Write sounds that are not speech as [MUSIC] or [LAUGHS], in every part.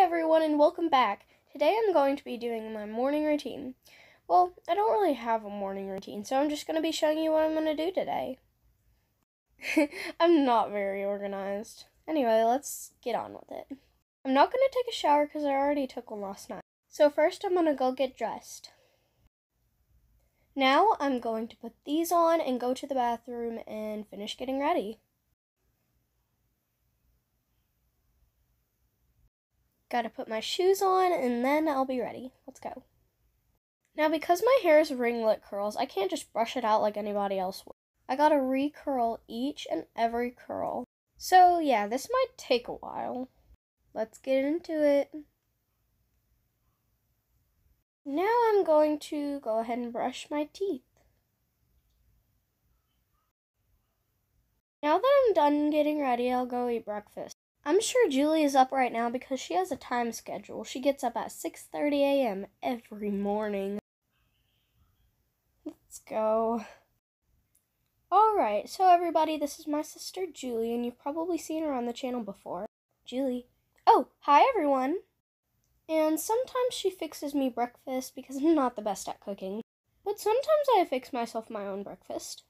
everyone and welcome back. Today I'm going to be doing my morning routine. Well, I don't really have a morning routine, so I'm just going to be showing you what I'm going to do today. [LAUGHS] I'm not very organized. Anyway, let's get on with it. I'm not going to take a shower because I already took one last night. So first I'm going to go get dressed. Now I'm going to put these on and go to the bathroom and finish getting ready. Gotta put my shoes on and then I'll be ready. Let's go. Now, because my hair is ringlet curls, I can't just brush it out like anybody else would. I gotta recurl each and every curl. So, yeah, this might take a while. Let's get into it. Now I'm going to go ahead and brush my teeth. Now that I'm done getting ready, I'll go eat breakfast. I'm sure Julie is up right now because she has a time schedule. She gets up at 6:30 a.m. every morning. Let's go. All right, so everybody, this is my sister Julie, and you've probably seen her on the channel before. Julie. Oh, hi everyone. And sometimes she fixes me breakfast because I'm not the best at cooking. But sometimes I fix myself my own breakfast.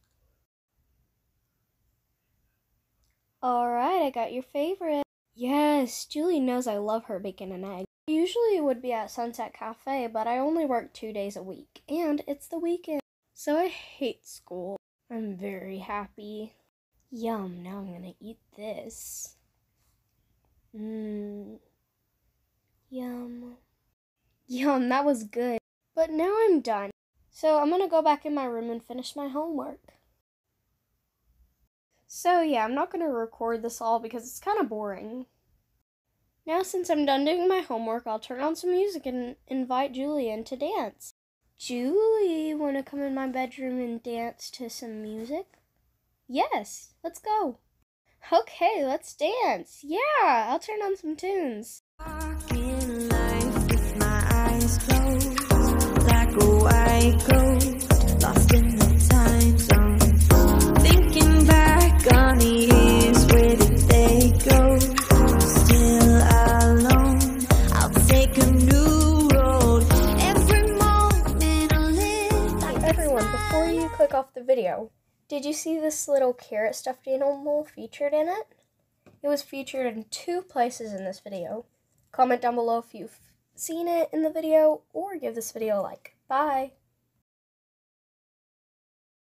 Alright, I got your favorite. Yes, Julie knows I love her bacon and egg. Usually it would be at Sunset Cafe, but I only work two days a week, and it's the weekend. So I hate school. I'm very happy. Yum, now I'm gonna eat this. Mmm. Yum. Yum, that was good. But now I'm done. So I'm gonna go back in my room and finish my homework. So yeah, I'm not going to record this all because it's kind of boring. Now since I'm done doing my homework, I'll turn on some music and invite Julie in to dance. Julie, want to come in my bedroom and dance to some music? Yes, let's go. Okay, let's dance. Yeah, I'll turn on some tunes. Before you click off the video, did you see this little carrot stuffed animal featured in it? It was featured in two places in this video. Comment down below if you've seen it in the video or give this video a like. Bye!